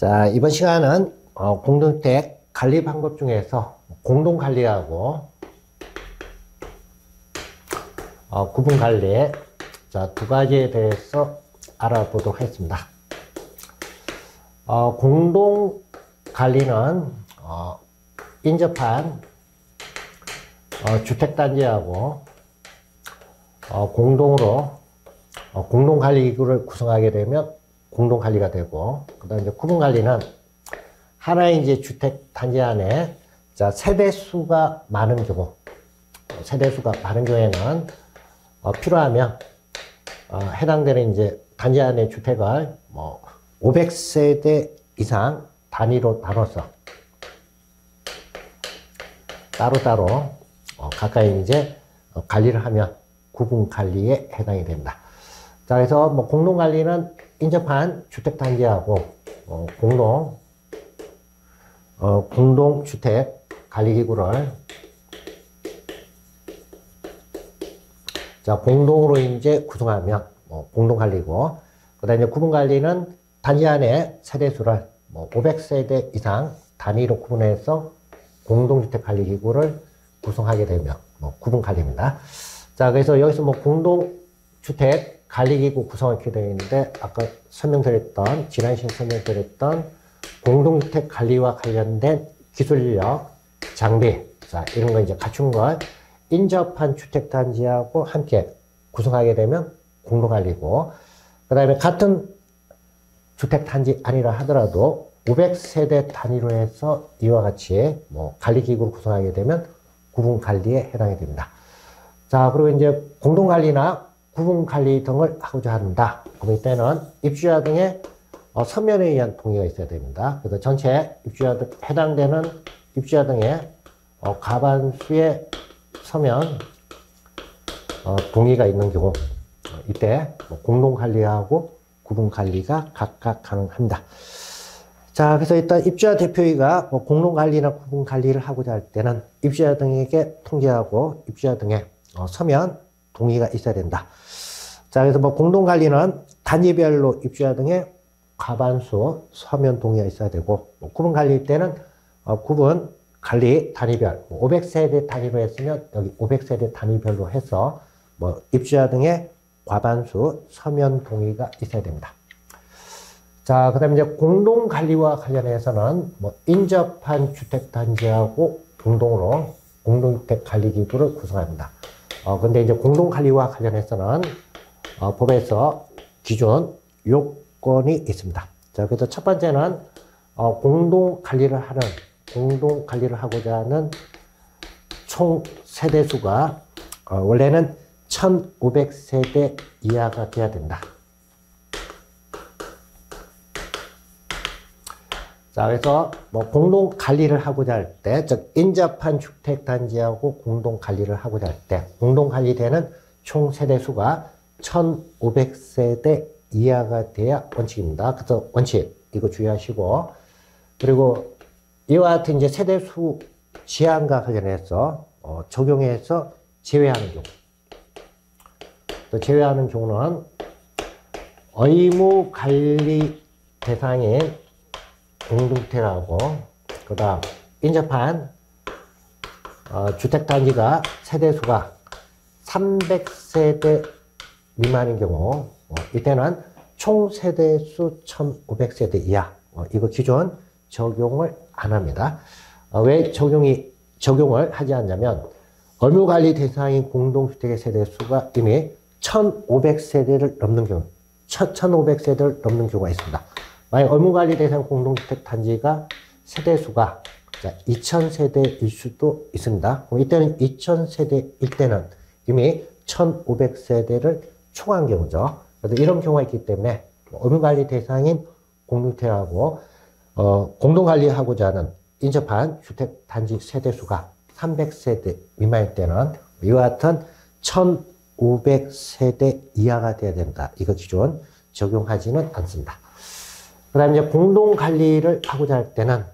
자, 이번 시간은 어, 공동주택 관리 방법 중에서 공동 관리하고 어, 구분 관리 자, 두 가지에 대해서 알아보도록 하겠습니다. 어, 공동 관리는 어, 인접한 어, 주택단지하고 어, 공동으로 어, 공동관리기구를 구성하게 되면 공동 관리가 되고 그다음 이제 구분 관리는 하나의 이제 주택 단지 안에 자 세대 수가 많은 경우 세대 수가 많은 경우에는 어, 필요하면 어, 해당되는 이제 단지 안의 주택을 뭐 500세대 이상 단위로 나눠서 따로따로 어, 가까이 이제 어, 관리를 하면 구분 관리에 해당이 됩니다. 자, 그래서 뭐 공동 관리는 인접한 주택 단지하고 어, 공동 어, 공동 주택 관리 기구를 자, 공동으로 이제 구성하면 뭐 공동 관리고 그다음에 구분 관리는 단지 안에 세대 수를 뭐 500세대 이상 단위로 구분해서 공동주택 관리 기구를 구성하게 되면 뭐 구분 관리입니다. 자, 그래서 여기서 뭐 공동주택 관리기구 구성하게 되어 있는데, 아까 설명드렸던, 지난 시간 설명드렸던 공동주택 관리와 관련된 기술력, 장비, 자, 이런 거 이제 갖춘 걸 인접한 주택단지하고 함께 구성하게 되면 공동관리고, 그 다음에 같은 주택단지 아니라 하더라도 500세대 단위로 해서 이와 같이 뭐 관리기구를 구성하게 되면 구분관리에 해당이 됩니다. 자, 그리고 이제 공동관리나 구분관리 등을 하고자 한다. 그럼 이때는 입주자 등의 어, 서면에 의한 동의가 있어야 됩니다. 그래서 전체 입주자 등, 해당되는 입주자 등의 어, 가반수의 서면 어, 동의가 있는 경우 어, 이때 뭐 공동 관리하고 구분 관리가 각각 가능합니다. 자, 그래서 일단 입주자 대표회가 뭐 공동 관리나 구분 관리를 하고자 할 때는 입주자 등에게 통지하고 입주자 등의 어, 서면 동의가 있어야 된다. 자, 그래서 뭐 공동 관리는 단위별로 입주자 등의 과반수 서면 동의가 있어야 되고, 뭐 구분 관리일 때는 어, 구분 관리 단위별, 500세대 뭐 단위로 했으면 여기 500세대 단위별로 해서 뭐 입주자 등의 과반수 서면 동의가 있어야 됩니다. 자, 그 다음에 이제 공동 관리와 관련해서는 뭐 인접한 주택 단지하고 공동으로 공동주택 관리 기구를 구성합니다. 어, 근데 이제 공동 관리와 관련해서는 어, 법에서 기존 요건이 있습니다. 자, 그래서 첫 번째는 어, 공동 관리를 하는 공동 관리를 하고자 하는 총 세대수가 어, 원래는 1,500세대 이하가 돼야 된다. 자, 그래서 뭐 공동 관리를 하고자 할 때, 즉 인접한 주택 단지하고 공동 관리를 하고자 할 때, 공동 관리되는 총 세대 수가 1,500세대 이하가 돼야 원칙입니다. 그래서 원칙 이거 주의하시고, 그리고 이와 같은 이제 세대 수 제한과 관련해서 어, 적용해서 제외하는 경우, 또 제외하는 경우는 의무 관리 대상인 공동주택하고 그 다음 인접한 어, 주택단지가 세대수가 300세대 미만인 경우 어, 이때는 총 세대수 1,500세대 이하 어, 이거 기존 적용을 안 합니다. 어, 왜 적용이 적용을 하지 않냐면 의무관리 대상인 공동주택의 세대 수가 이미 1,500세대를 넘는 경우 1,500세대를 넘는 경우가 있습니다. 만약 의무관리 대상 공동주택 단지가 세대 수가 2,000세대일 수도 있습니다. 이때는 2,000세대일 때는 이미 1,500세대를 초과한 경우죠. 그래서 이런 경우가 있기 때문에 의무관리 대상인 공동주택하고 어, 공동관리하고자 하는 인접한 주택 단지 세대수가 300세대 미만일 때는 이와 같은 1,500세대 이하가 돼야 된다. 이거 기존 적용하지는 않습니다. 그 다음에 이제 공동 관리를 하고자 할 때는,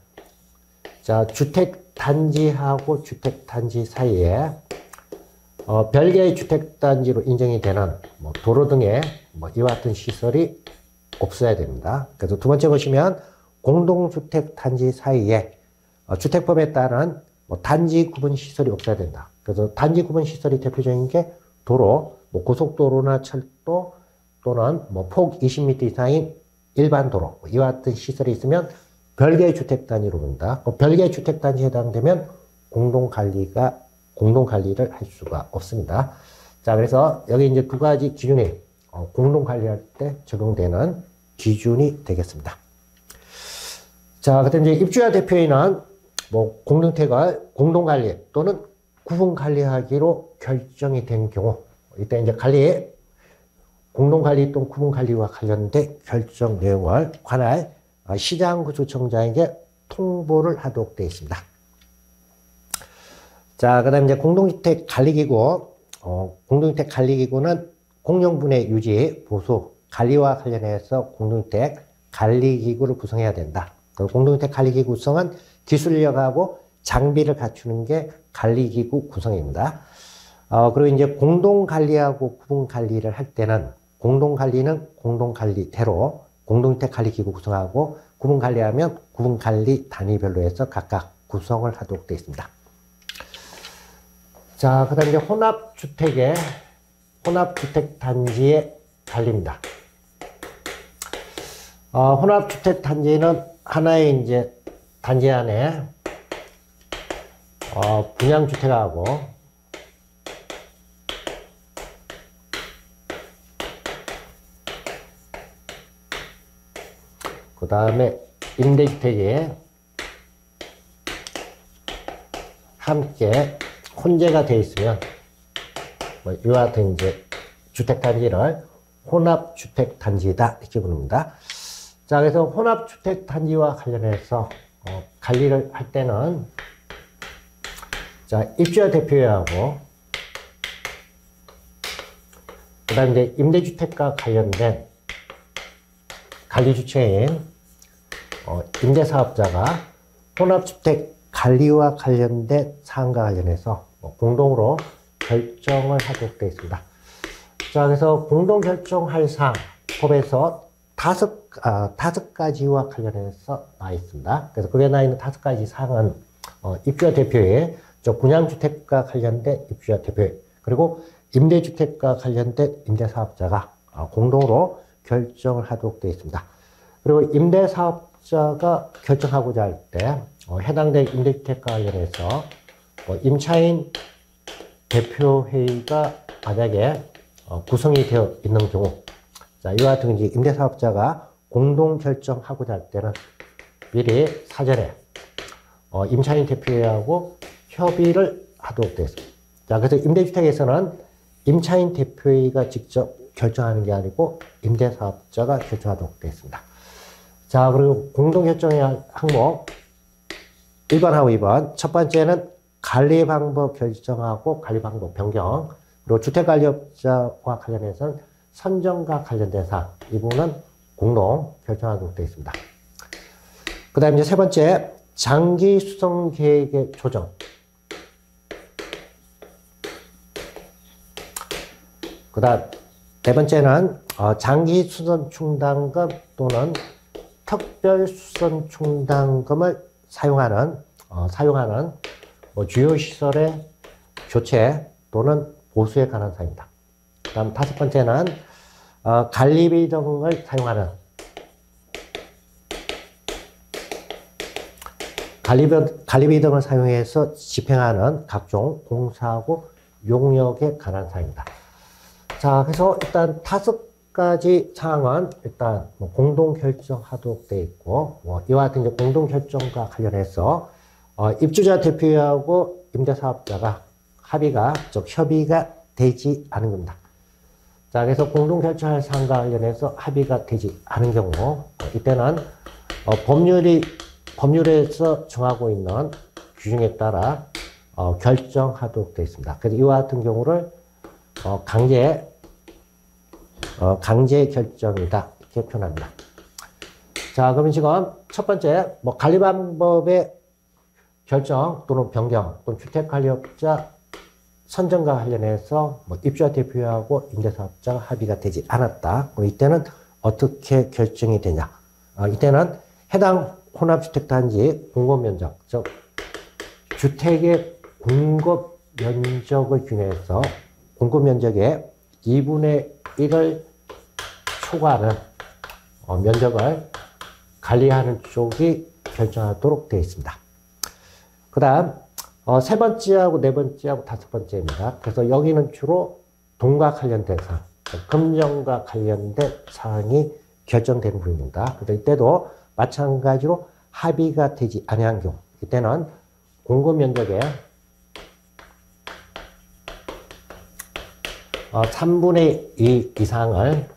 자, 주택 단지하고 주택 단지 사이에, 어, 별개의 주택 단지로 인정이 되는 뭐 도로 등의 뭐 이와 같은 시설이 없어야 됩니다. 그래서 두 번째 보시면 공동주택 단지 사이에 어, 주택법에 따른 뭐 단지 구분 시설이 없어야 된다. 그래서 단지 구분 시설이 대표적인 게 도로, 뭐 고속도로나 철도 또는 뭐 폭 20m 이상인 일반 도로 뭐 이와 같은 시설이 있으면 별개의 주택 단위로 본다. 그 별개의 주택 단지에 해당되면 공동 관리가 공동 관리를 할 수가 없습니다. 자, 그래서 여기 이제 두 가지 기준이 어, 공동 관리할 때 적용되는 기준이 되겠습니다. 자, 그다음 이제 입주자 대표인은 뭐 공동택을 공동 관리 또는 구분 관리하기로 결정이 된 경우 이때 이제 관리 공동 관리 또는 구분 관리와 관련된 결정 내용을 관할 시장구조청장에게 통보를 하도록 되어 있습니다. 자, 그 다음 이제 공동주택 관리기구, 어, 공동주택 관리기구는 공용분해 유지, 보수, 관리와 관련해서 공동주택 관리기구를 구성해야 된다. 그 공동주택 관리기구 구성은 기술력하고 장비를 갖추는 게 관리기구 구성입니다. 어, 그리고 이제 공동관리하고 구분관리를 할 때는 공동관리는 공동관리대로 공동주택 관리기구 구성하고 구분관리하면 구분관리 단위별로 해서 각각 구성을 하도록 되어 있습니다. 자, 그 다음 이제 혼합주택의, 혼합주택 단지의 관리입니다. 어, 혼합주택 단지는 하나의 이제 단지 안에, 어, 분양주택하고, 그 다음에 임대주택이 함께 혼재가 되어 있으면 뭐 이와 같은 이제 주택단지를 혼합주택단지다 이렇게 부릅니다. 자 그래서 혼합주택단지와 관련해서 어, 관리를 할 때는 자 입주자 대표하고 그 다음 이제 임대주택과 관련된 관리 주체인 어, 임대사업자가 혼합주택 관리와 관련된 사항과 관련해서 뭐 공동으로 결정을 하도록 되어 있습니다. 자, 그래서 공동 결정할 사항 법에서 다섯 아, 다섯 가지와 관련해서 나와 있습니다. 그래서 그게 나와 있는 다섯 가지 사항은 어, 입주자 대표의 저 분양주택과 관련된 입주자 대표 그리고 임대주택과 관련된 임대사업자가 어, 공동으로 결정을 하도록 되어 있습니다. 그리고 임대사업자가 결정하고자 할때 어, 해당된 임대주택과 관련해서 어, 임차인 대표회의가 만약에 어, 구성이 되어 있는 경우 자, 이와 같은 이제 임대사업자가 공동 결정하고자 할 때는 미리 사전에 어, 임차인 대표회의하고 협의를 하도록 되어 있습니다. 자, 그래서 임대주택에서는 임차인 대표회의가 직접 결정하는 게 아니고 임대사업자가 결정하도록 되어 있습니다. 자, 그리고 공동 결정의 항목 1번하고 2번. 첫 번째는 관리 방법 결정하고 관리 방법 변경. 그리고 주택관리업자와 관련해서는 선정과 관련된 사항. 이 부분은 공동 결정하도록 되어 있습니다. 그 다음에 세 번째, 장기 수성 계획의 조정. 그 다음, 네 번째는 어, 장기 수선 충당금 또는 특별 수선 충당금을 사용하는 어, 사용하는 뭐 주요 시설의 교체 또는 보수에 관한 사항입니다. 다음 다섯 번째는 어, 관리비 등을 사용하는 관리비, 등을 사용해서 집행하는 각종 공사하고 용역에 관한 사항입니다. 자, 그래서 일단 다섯 가지 사항은 일단 뭐 공동 결정하도록 되어 있고, 뭐 이와 같은 공동 결정과 관련해서 어, 입주자 대표하고 임대사업자가 합의가, 즉 협의가 되지 않은 겁니다. 자, 그래서 공동 결정할 사항과 관련해서 합의가 되지 않은 경우, 어, 이때는 어, 법률이 법률에서 정하고 있는 규정에 따라 어, 결정하도록 되어 있습니다. 그래서 이와 같은 경우를 어, 강제 어, 강제 결정이다 이렇게 표현합니다. 자, 그러면 지금 첫 번째 뭐 관리 방법의 결정 또는 변경 또는 주택 관리업자 선정과 관련해서 뭐 입주자 대표하고 임대사업자 합의가 되지 않았다. 그럼 이때는 어떻게 결정이 되냐? 어, 이때는 해당 혼합주택단지 공급면적, 즉 주택의 공급 면적을 균해서 공급 면적의 2분의 1을 초과하는 어, 면적을 관리하는 쪽이 결정하도록 되어 있습니다. 그 다음 어, 세 번째하고 네 번째하고 다섯 번째입니다. 그래서 여기는 주로 돈과 관련된 사항, 금전과 관련된 사항이 결정되는 부분입니다. 그래서 이때도 마찬가지로 합의가 되지 아니한 경우 이때는 공급 면적의 어, 3분의 2 이상을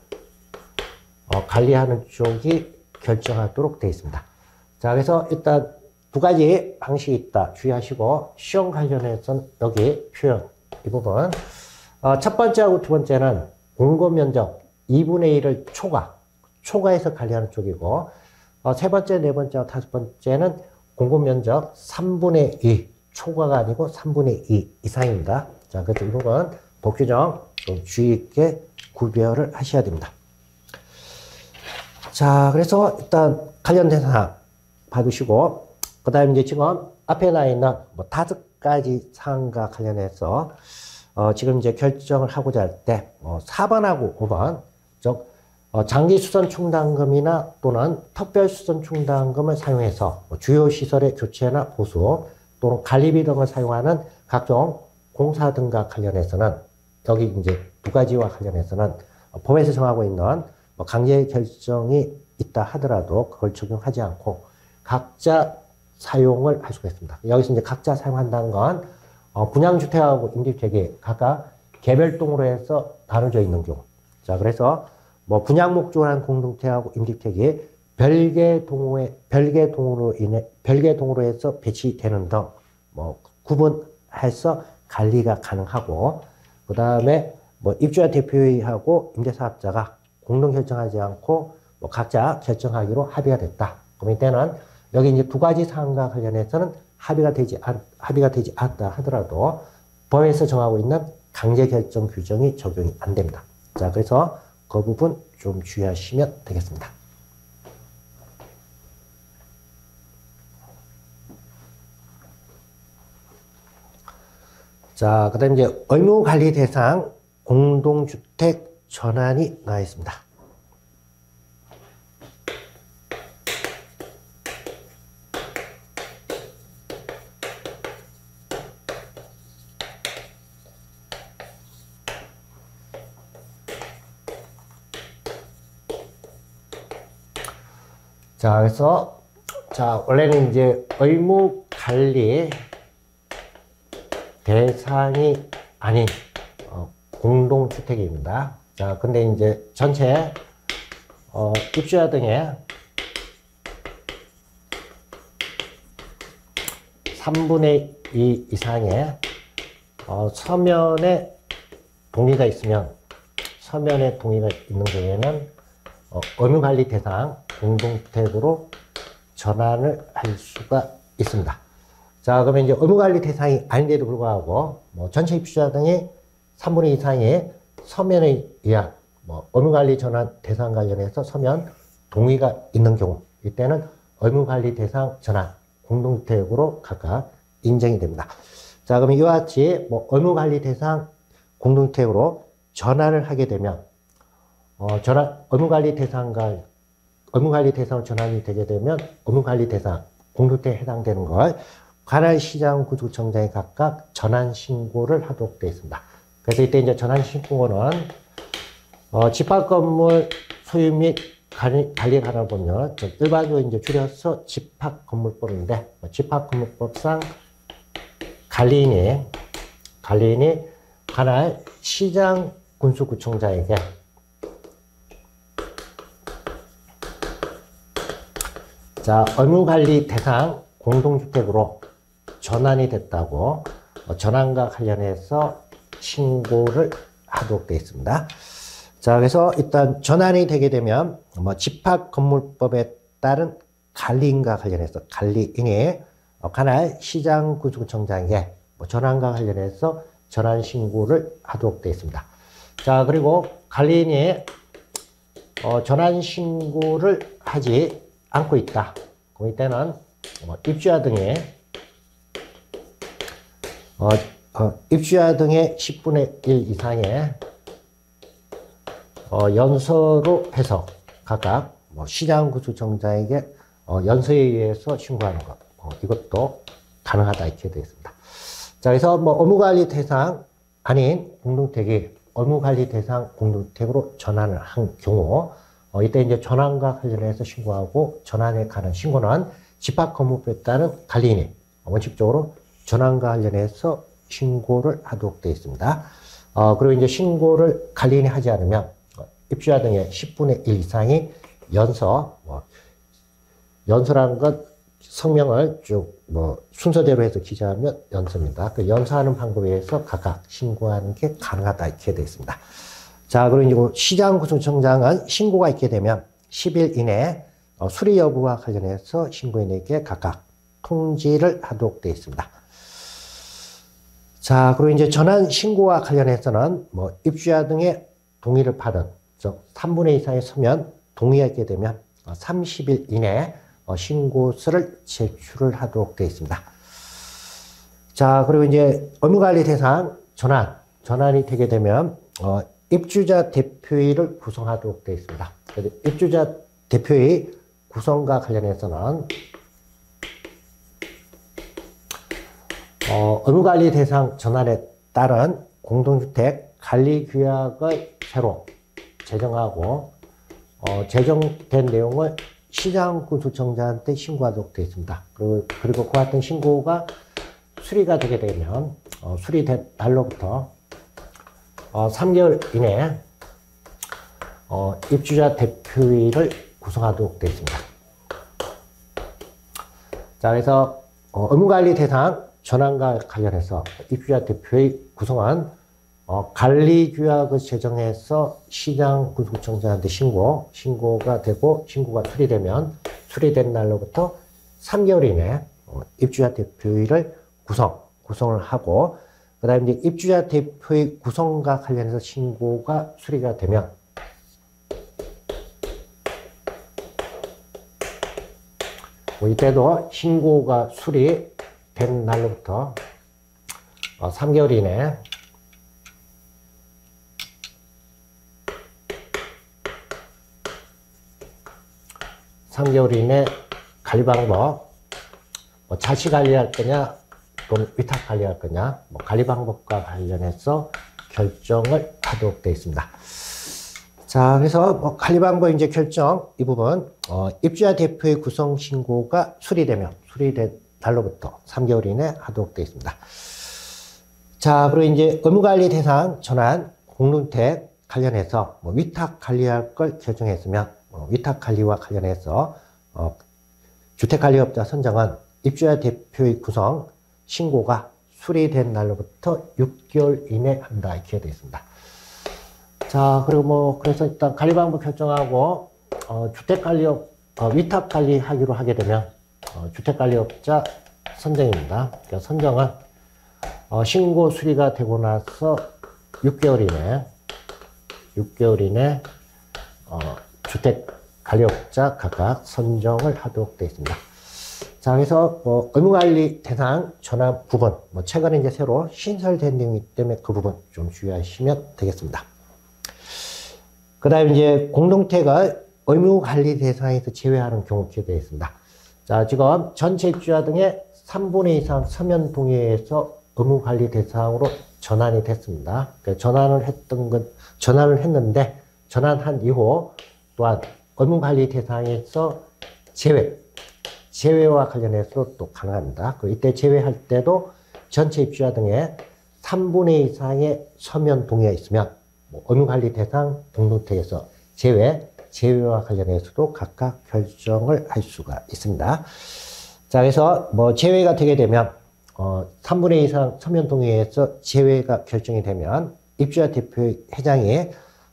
어, 관리하는 쪽이 결정하도록 되어 있습니다. 자, 그래서 일단 두 가지 방식이 있다 주의하시고 시험 관련해서는 여기 표현 이 부분 어, 첫 번째하고 두 번째는 공급 면적 2분의 1을 초과 초과해서 관리하는 쪽이고 어, 세 번째, 네 번째, 다섯 번째는 공급 면적 3분의 2 초과가 아니고 3분의 2 이상입니다. 자, 그래서 이 부분 복규정 좀 주의 있게 구별을 하셔야 됩니다. 자, 그래서 일단 관련된 사항 봐두시고, 그 다음에 이제 지금 앞에 나 있는 뭐 다섯 가지 사항과 관련해서, 어, 지금 이제 결정을 하고자 할 때, 어, 4번하고 5번, 즉, 어, 장기 수선 충당금이나 또는 특별 수선 충당금을 사용해서 뭐 주요 시설의 교체나 보수 또는 관리비 등을 사용하는 각종 공사 등과 관련해서는 여기 이제 두 가지와 관련해서는 법에서 정하고 있는 뭐 강제 결정이 있다 하더라도 그걸 적용하지 않고 각자 사용을 할 수가 있습니다. 여기서 이제 각자 사용한다는 건 어, 분양주택하고 임대주택이 각각 개별동으로 해서 나눠져 있는 경우. 자, 그래서 뭐 분양 목적으로 한 공동체하고 임대주택이 별개 동호회, 별개 동으로 인해, 별개 동으로 해서 배치되는 등 뭐 구분해서 관리가 가능하고 그 다음에 뭐 입주자 대표회의하고 임대사업자가 공동 결정하지 않고 뭐 각자 결정하기로 합의가 됐다. 그럼 이때는 여기 이제 두 가지 사항과 관련해서는 합의가 되지 않, 합의가 되지 않다 하더라도 법에서 정하고 있는 강제 결정 규정이 적용이 안 됩니다. 자, 그래서 그 부분 좀 주의하시면 되겠습니다. 자, 그 다음 이제 의무 관리 대상 공동주택 전환이 나와 있습니다. 자, 그래서 자, 원래는 이제 의무 관리 대상이 아닌 어, 공동주택입니다. 자, 근데 이제 전체 어, 입주자 등의 3분의 2 이상의 어, 서면에 동의가 있으면 서면에 동의가 있는 경우에는 어, 의무관리 대상 공동주택으로 전환을 할 수가 있습니다. 자, 그러면 이제 의무관리 대상이 아닌데도 불구하고 뭐 전체 입주자 등의 3분의 2 이상의 서면에 의한 뭐 의무관리 전환 대상 관련해서 서면 동의가 있는 경우 이때는 의무관리 대상 전환 공동주택으로 각각 인정이 됩니다. 자, 그러면 이와 같이 뭐 의무관리 대상 공동주택으로 전환을 하게 되면 어, 전환 의무관리 대상과 의무관리 대상 전환이 되게 되면 의무관리 대상 공동주택에 해당되는 걸 관할 시장 구조청장에 각각 전환 신고를 하도록 되어 있습니다. 그래서 이때 이제 전환 신고는 어, 집합 건물 소유 및 관리, 관리를 하다 보면 일반적으로 이제 줄여서 집합 건물법인데 뭐 집합 건물법상 관리인이 관리인이 관할 시장 군수구청장에게 자, 의무관리 대상 공동주택으로 전환이 됐다고 어, 전환과 관련해서 신고를 하도록 되어 있습니다. 자, 그래서 일단 전환이 되게 되면 뭐 집합 건물법에 따른 관리인과 관련해서 관리인이 어, 관할 시장구청장에게 뭐 전환과 관련해서 전환 신고를 하도록 되어 있습니다. 자, 그리고 관리인이 어, 전환 신고를 하지 않고 있다. 그럼 이때는 뭐 입주자 등의 어, 어, 입주자 등의 10분의 1 이상의 어, 연서로 해서 각각 뭐 시장구조청장에게 어, 연서에 의해서 신고하는 것 어, 이것도 가능하다 이렇게 되어 있습니다. 자 그래서 뭐 업무관리 대상 아닌 공동택이 업무관리 대상 공동택으로 전환을 한 경우 어, 이때 이제 전환과 관련해서 신고하고 전환에 관한 신고는 집합건물법에 따른 관리인이 원칙적으로 전환과 관련해서 신고를 하도록 되어 있습니다. 어, 그리고 이제 신고를 관리인이 하지 않으면 입주자 등의 10분의 1 이상이 연서, 뭐 연서라는 것 성명을 쭉 뭐 순서대로 해서 기재하면 연서입니다. 그 연서하는 방법에 의해서 각각 신고하는 게 가능하다 이렇게 되어 있습니다. 자, 그리고 시장구청장은 신고가 있게 되면 10일 이내 어, 수리 여부와 관련해서 신고인에게 각각 통지를 하도록 되어 있습니다. 자, 그리고 이제 전환 신고와 관련해서는 뭐 입주자 등의 동의를 받은, 즉 3분의 이상의 서면 동의하게 되면 30일 이내 어, 신고서를 제출을 하도록 되어 있습니다. 자, 그리고 이제 업무관리 대상 전환, 전환이 되게 되면 어, 입주자 대표회의를 구성하도록 되어 있습니다. 입주자 대표회의 구성과 관련해서는 어, 업무관리 대상 전환에 따른 공동주택 관리 규약을 새로 제정하고 어, 제정된 내용을 시장군수청장한테 신고하도록 되어 있습니다. 그리고, 그리고 그 같은 신고가 수리가 되게 되면 어, 수리된 날로부터 어, 3개월 이내에 어, 입주자 대표회의를 구성하도록 되어 있습니다. 자, 그래서 어, 업무관리 대상 전환과 관련해서 입주자 대표의 구성한 어, 관리규약을 제정해서 시장 군수청장한테 신고, 신고가 되고 신고가 수리되면 수리된 날로부터 3개월 이내 어, 입주자 대표회를 구성, 구성을 하고 그 다음에 이제 입주자 대표의 구성과 관련해서 신고가 수리가 되면 뭐 이때도 신고가 수리된 날로부터 3개월 어, 이내 3개월 이내 관리 방법, 뭐 자치 관리할 거냐, 또는 위탁 관리할 거냐, 뭐 관리 방법과 관련해서 결정을 하도록 되어 있습니다. 자, 그래서 뭐 관리 방법 이제 결정 이 부분 어, 입주자 대표의 구성 신고가 수리되면 수리된 달로부터 3개월 이내 하도록 되어 있습니다. 자, 그리고 이제 의무관리 대상 전환 공동택 관련해서 뭐 위탁 관리할 걸 결정했으면 어, 위탁 관리와 관련해서 어, 주택 관리업자 선정은 입주자 대표의 구성 신고가 수리된 날로부터 6개월 이내 한다 이렇게 되어 있습니다. 자 그리고 뭐 그래서 일단 관리 방법 결정하고 어, 주택관리업 어, 위탁 관리 하기로 하게 되면 어, 주택관리업자 선정입니다. 그러니까 선정은 어, 신고 수리가 되고 나서 6개월 이내 6개월 이내 어, 주택 관리업자 각각 선정을 하도록 되어 있습니다. 자, 그래서 뭐 의무관리 대상 전환 부분, 뭐 최근에 이제 새로 신설된 내용이기 때문에 그 부분 좀 주의하시면 되겠습니다. 그 다음에 이제 공동태가 의무관리 대상에서 제외하는 경우 이렇게 되어 있습니다. 자, 지금 전체 입주자 등의 3분의 이상 서면 동의에서 의무관리 대상으로 전환이 됐습니다. 그러니까 전환을 했던 건, 전환을 했는데, 전환한 이후 또한 업무관리 대상에서 제외, 제외와 관련해서 또 가능합니다. 그 이때 제외할 때도 전체 입주자 등의 3분의 이상의 서면 동의가 있으면 뭐 업무관리 대상 공동택에서 제외, 제외와 관련해서도 각각 결정을 할 수가 있습니다. 자, 그래서 뭐 제외가 되게 되면 어, 3분의 이상 서면 동의에서 제외가 결정이 되면 입주자 대표 회장이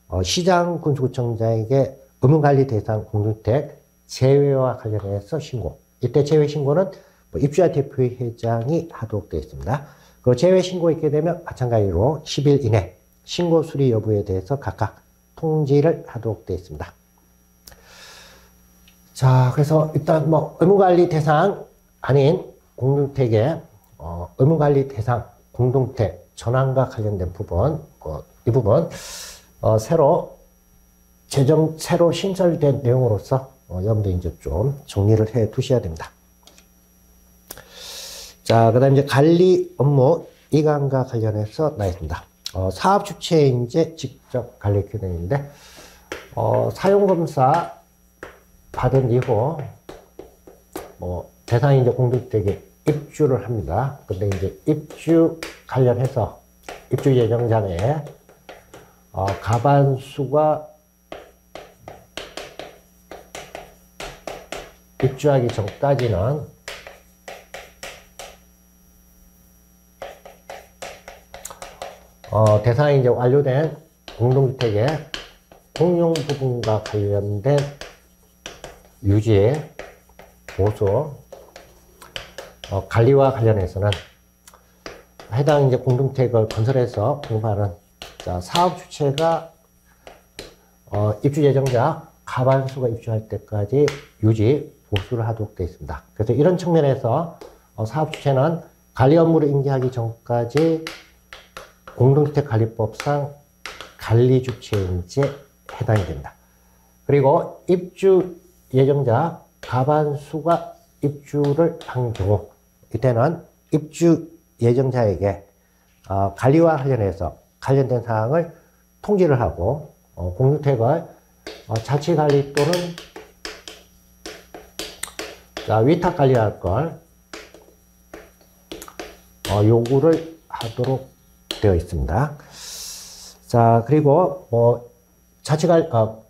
어, 시장 군수구청장에게 의무관리 대상 공동주택 제외와 관련해서 신고. 이때 제외 신고는 뭐 입주자 대표의 회장이 하도록 되어 있습니다. 그 제외 신고 있게 되면 마찬가지로 10일 이내 신고 수리 여부에 대해서 각각 통지를 하도록 되어 있습니다. 자, 그래서 일단 뭐 의무관리 대상 아닌 공동택의 어, 의무관리 대상 공동택 전환과 관련된 부분, 어, 이 부분 어, 새로 재정 새로 신설된 내용으로서 어, 여러분들 이제 좀 정리를 해 두셔야 됩니다. 자, 그 다음 이제 관리 업무 이관과 관련해서 나와 있습니다. 어, 사업 주체에 이제 직접 관리 기능인데, 어, 사용검사 받은 이후, 뭐, 대상이 이제 공동택에 입주를 합니다. 근데 이제 입주 관련해서 입주 예정장에 어, 가반수가 입주하기 전까지는 어, 대상이 이제 완료된 공동주택의 공용 부분과 관련된 유지, 보수, 어, 관리와 관련해서는 해당 이제 공동택을 건설해서 공부하는 자, 사업 주체가 어, 입주 예정자 가반수가 입주할 때까지 유지 보수를 하도록 되어 있습니다. 그래서 이런 측면에서 어, 사업 주체는 관리 업무를 인계하기 전까지 공동주택관리법상 관리 주체인지 해당이 됩니다. 그리고 입주 예정자 가반수가 입주를 한 경우 이때는 입주 예정자에게 어, 관리와 관련해서 관련된 사항을 통지를 하고 어, 공주택을 어, 자치관리 또는 자, 위탁 관리할 걸 어, 요구를 하도록 되어 있습니다. 자, 그리고 뭐 자치관 어,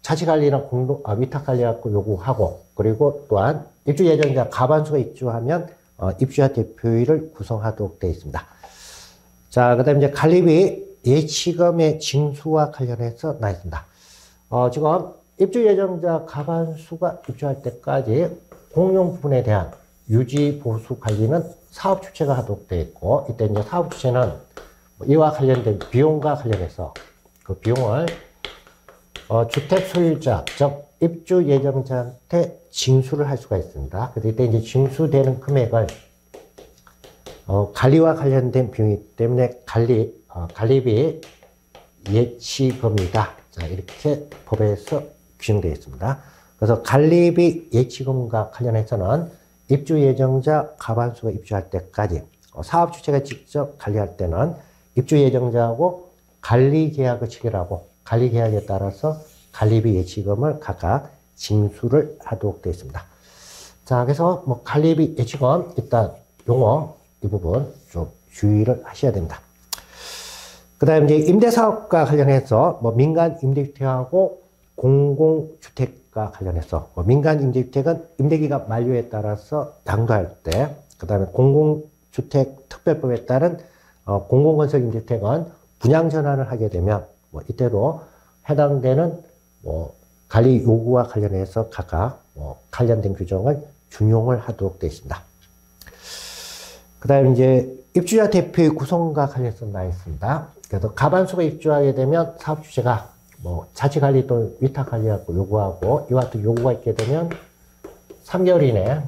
자치관리나 공동 아, 위탁관리하고 요구하고 그리고 또한 입주 예정자 가반수가 입주하면 어, 입주자 대표율을 구성하도록 되어 있습니다. 자, 그 다음에 이제 관리비 예치금의 징수와 관련해서 나와 있습니다. 어, 지금 입주 예정자 가반수가 입주할 때까지 공용 부분에 대한 유지 보수 관리는 사업 주체가 하도록 되어 있고 이때 이제 사업 주체는 뭐 이와 관련된 비용과 관련해서 그 비용을 어, 주택 소유자, 즉 입주 예정자한테 징수를 할 수가 있습니다. 그래서 이때 이제 징수되는 금액을 어, 관리와 관련된 비용이기 때문에 관리 어, 관리비 예치금이다. 자 이렇게 법에서 규정되어 있습니다. 그래서 관리비 예치금과 관련해서는 입주 예정자 가반수가 입주할 때까지 어, 사업 주체가 직접 관리할 때는 입주 예정자하고 관리 계약을 체결하고 관리 계약에 따라서 관리비 예치금을 각각 징수를 하도록 되어 있습니다. 자, 그래서 뭐 관리비 예치금 일단 용어 이 부분 좀 주의를 하셔야 됩니다. 그 다음에 이제 임대사업과 관련해서 뭐 민간 임대주택하고 공공주택과 관련해서 뭐 민간 임대주택은 임대기가 만료에 따라서 양도할 때, 그 다음에 공공주택 특별법에 따른 어, 공공건설 임대주택은 분양 전환을 하게 되면 뭐 이때도 해당되는 뭐 관리 요구와 관련해서 각각 뭐 관련된 규정을 준용을 하도록 되어 있습니다. 그 다음에 이제 입주자 대표의 구성과 관련해서 나와 있습니다. 그래서 가반수가 입주하게 되면 사업주체가 뭐 자치 관리 또는 위탁 관리하고 요구하고 이와 같은 요구가 있게 되면 3개월 이내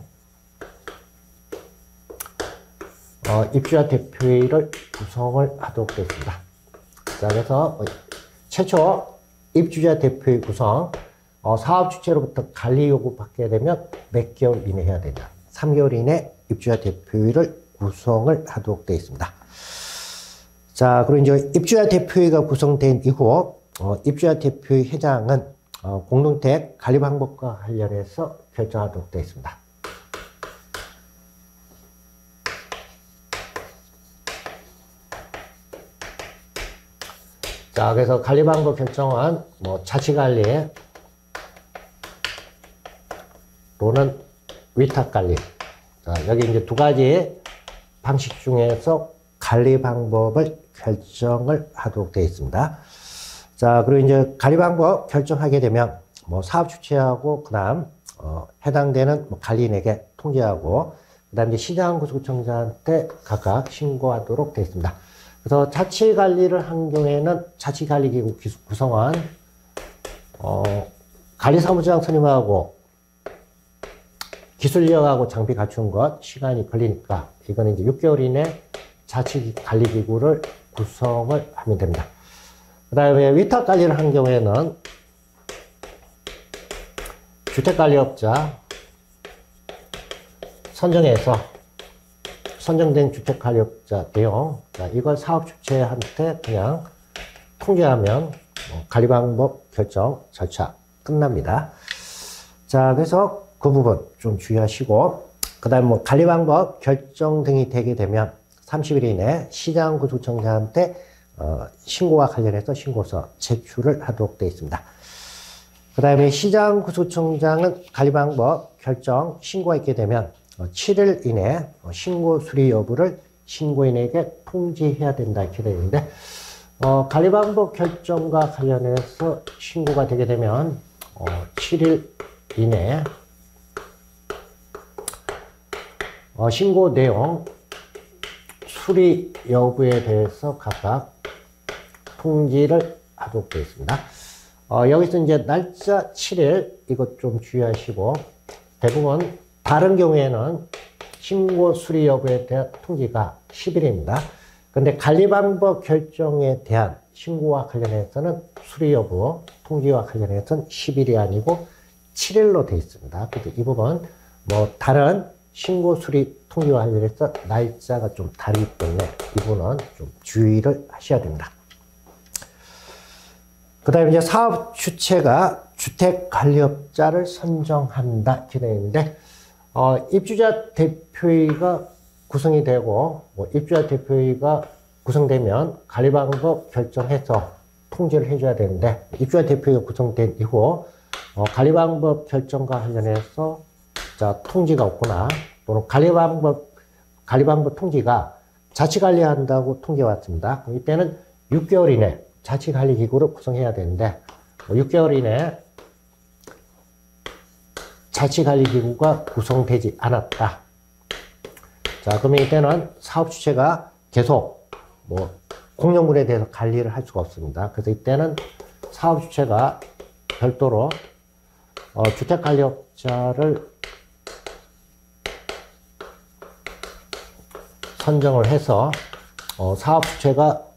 어, 입주자 대표회의를 구성을 하도록 되어 있습니다. 자, 그래서 최초 입주자 대표의 구성, 어, 사업 주체로부터 관리 요구 받게 되면 몇 개월 이내 해야 된다. 3개월 이내 입주자 대표회를 구성을 하도록 되어 있습니다. 자, 그리고 이제 입주자 대표회가 구성된 이후 어, 입주자 대표회 회장은 어, 공동택 관리 방법과 관련해서 결정하도록 되어 있습니다. 자, 그래서 관리 방법 결정은 뭐 자치 관리 또는 위탁 관리. 자, 여기 이제 두 가지 방식 중에서 관리 방법을 결정을 하도록 되어 있습니다. 자, 그리고 이제 관리 방법 결정하게 되면 뭐 사업 주체하고 그다음 어, 해당되는 뭐 관리인에게 통지하고 그다음 이제 시장구청장한테 각각 신고하도록 되어 있습니다. 그래서 자치 관리를 한 경우에는 자치 관리 기구 구성원 어, 관리 사무장 선임하고 기술력하고 장비 갖춘 것 시간이 걸리니까 이거는 이제 6개월 이내 자치 관리 기구를 구성을 하면 됩니다. 그 다음에 위탁 관리를 한 경우에는 주택관리업자 선정해서 선정된 주택관리업자 자, 이걸 사업 주체한테 그냥 통계하면 뭐 관리 방법 결정 절차 끝납니다. 자 그래서 그 부분 좀 주의하시고 그 다음 뭐 관리 방법 결정 등이 되게 되면 30일 이내 시장구조청장한테 어, 신고와 관련해서 신고서 제출을 하도록 되어 있습니다. 그 다음에 시장구조청장은 관리 방법 결정 신고가 있게 되면 7일 어, 이내 어, 신고 수리 여부를 신고인에게 통지해야 된다 이렇게 되어 있는데 어, 관리 방법 결정과 관련해서 신고가 되게 되면 어, 7일 이내 어, 신고 내용 수리 여부에 대해서 각각 통지를 하도록 되어 있습니다. 어, 여기서 이제 날짜 7일 이것 좀 주의하시고 대부분 다른 경우에는 신고 수리 여부에 대한 통지가 10일입니다. 근데 관리 방법 결정에 대한 신고와 관련해서는 수리 여부 통지와 관련해서는 10일이 아니고 7일로 되어 있습니다. 그래서 이 부분 뭐 다른 신고 수리 통지와 관련해서 날짜가 좀 다르기 때문에 이 부분은 좀 주의를 하셔야 됩니다. 그 다음에 이제 사업 주체가 주택 관리업자를 선정한다 이렇게 되어 있는데 어, 입주자 대표회의가 구성이 되고 뭐 입주자 대표회의가 구성되면 관리 방법 결정해서 통지를 해줘야 되는데 입주자 대표회의가 구성된 이후 어, 관리 방법 결정과 관련해서 자 통지가 없구나 또는 관리 방법 관리 방법 통지가 자치 관리한다고 통계 왔습니다. 이때는 6개월 이내 자치관리 기구를 구성해야 되는데 6개월 뭐 이내 자치관리 기구가 구성되지 않았다. 자, 그러면 이때는 사업 주체가 계속 뭐 공용물에 대해서 관리를 할 수가 없습니다. 그래서 이때는 사업 주체가 별도로 어, 주택관리업자를 선정을 해서 어, 사업 주체가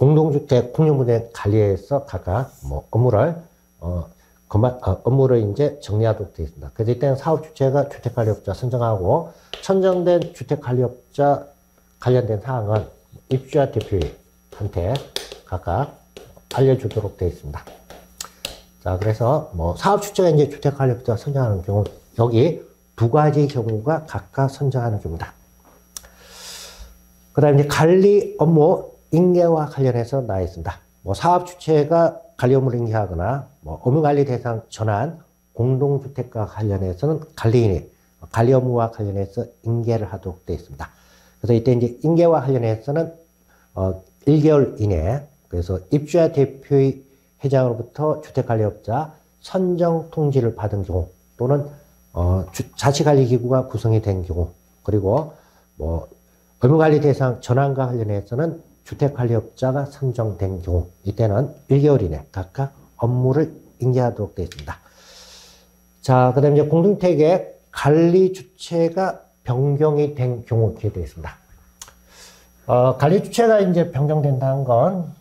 공동주택 공용분해 관리에서 각각 뭐 업무를 어, 그만, 어, 업무를 이제 정리하도록 되어 있습니다. 그래서 이때는 사업 주체가 주택관리업자 선정하고 선정된 주택관리업자 관련된 사항은 입주자 대표한테 각각 알려주도록 되어 있습니다. 자, 그래서 뭐 사업 주체가 이제 주택관리업자 선정하는 경우 여기 두 가지 경우가 각각 선정하는 경우다. 그 다음에 관리 업무 인계와 관련해서 나와 있습니다. 뭐 사업 주체가 관리 업무를 인계하거나 뭐 업무관리 대상 전환, 공동주택과 관련해서는 관리인이 관리 업무와 관련해서 인계를 하도록 되어 있습니다. 그래서 이때 이제 인계와 관련해서는 어 1개월 이내 그래서 입주자 대표의 회장으로부터 주택관리업자 선정 통지를 받은 경우 또는 어 자치관리기구가 구성이 된 경우 그리고 뭐 업무관리 대상 전환과 관련해서는 주택 관리업자가 선정된 경우 이때는 1개월 이내 각각 업무를 인계하도록 되어 있습니다. 자, 그 다음에 이제 공동택의 관리 주체가 변경이 된 경우 이렇게 되어 있습니다. 어, 관리 주체가 이제 변경된다는 건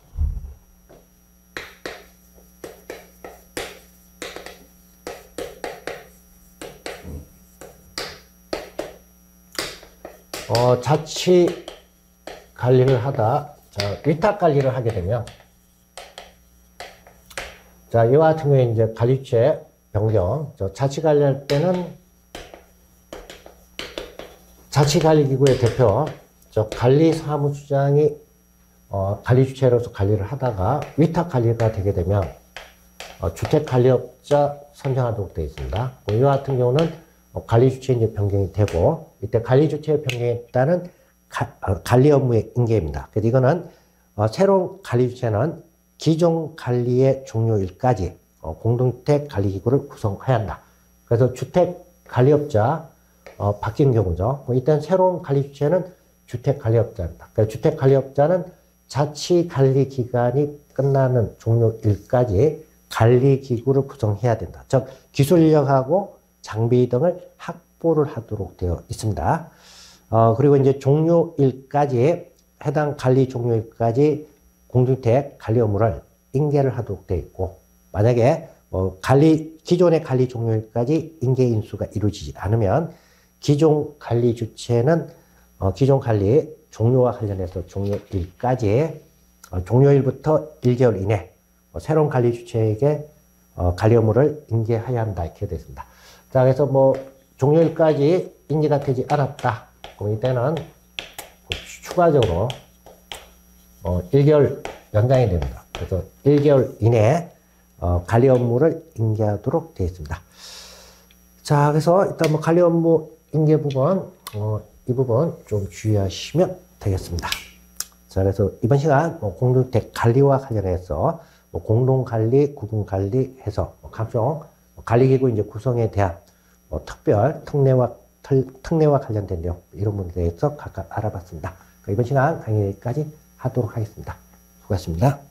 어, 자치 관리를 하다 자, 위탁 관리를 하게 되면 자, 이와 같은 경우에 이제 관리체 변경, 저 자치 관리할 때는 자치 관리 기구의 대표, 저 관리 사무주장이 어, 관리 주체로서 관리를 하다가 위탁 관리가 되게 되면 어, 주택 관리업자 선정하도록 되어 있습니다. 뭐 이와 같은 경우는 어, 관리 주체 이제 변경이 되고 이때 관리 주체 변경에 따른 어, 관리 업무의 인계입니다. 그래서 이거는 어, 새로운 관리 주체는 기존 관리의 종료 일까지 어, 공동주택 관리기구를 구성해야 한다. 그래서 주택 관리업자 바뀐 경우죠. 일단 새로운 관리 주체는 주택 관리업자입니다. 그래서 주택 관리업자는 자치 관리 기간이 끝나는 종료일까지 관리 기구를 구성해야 된다. 즉 기술력하고 장비 등을 확보를 하도록 되어 있습니다. 어, 그리고 이제 종료일까지 해당 관리 종료일까지 공중택 관리 업무를 인계를 하도록 되어 있고 만약에 뭐 관리 기존의 관리 종료일까지 인계 인수가 이루어지지 않으면 기존 관리 주체는 어, 기존 관리 종료와 관련해서 종료일까지 어, 종료일부터 1개월 이내 어, 새로운 관리 주체에게 어, 관리 업무를 인계해야 한다 이렇게 되어 있습니다. 자 그래서 뭐 종료일까지 인계가 되지 않았다. 그럼 이때는 추가적으로 어, 1개월 연장이 됩니다. 그래서 1개월 이내에 어, 관리 업무를 인계하도록 되어 있습니다. 자, 그래서 일단 뭐 관리 업무 인계 부분, 어, 이 부분 좀 주의하시면 되겠습니다. 자, 그래서 이번 시간 뭐 공동택 관리와 관련해서 뭐 공동 관리, 구분 관리 해서 뭐 각종 관리기구 이제 구성에 대한 뭐 특별 특례와 특, 특례와 관련된 내용 이런 부분에 대해서 각각 알아봤습니다. 이번 시간 강의까지 하도록 하겠습니다. 수고하셨습니다.